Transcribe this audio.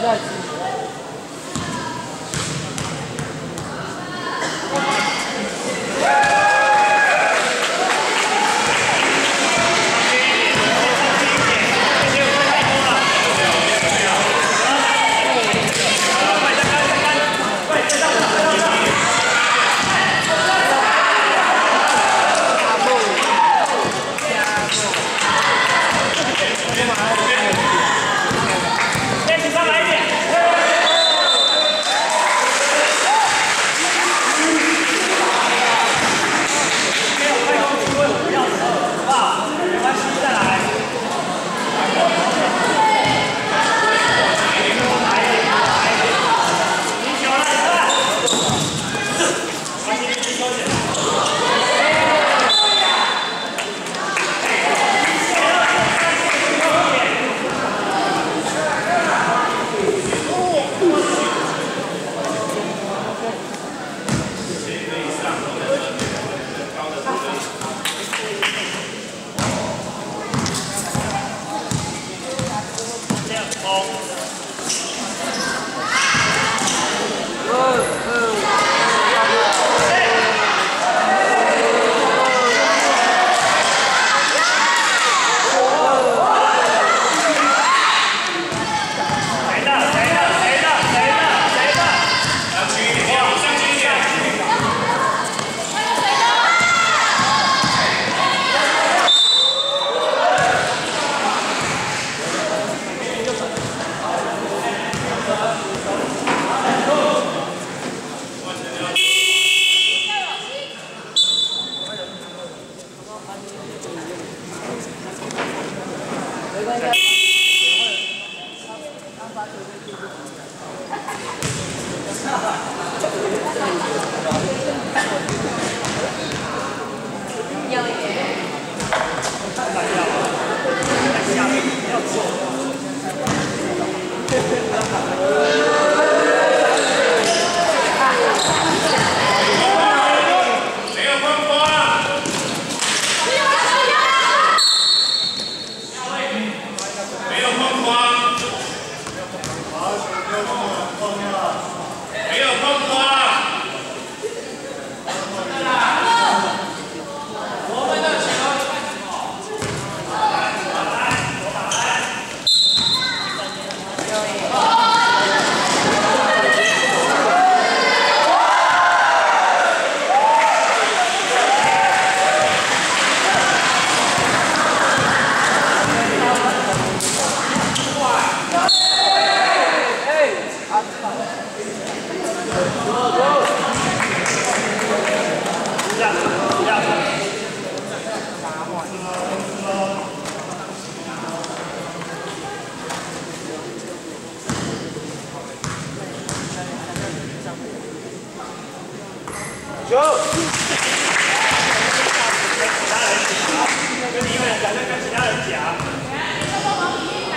Дальше. 跟其他人，跟你一个人讲，跟跟其他人讲。来，你们打。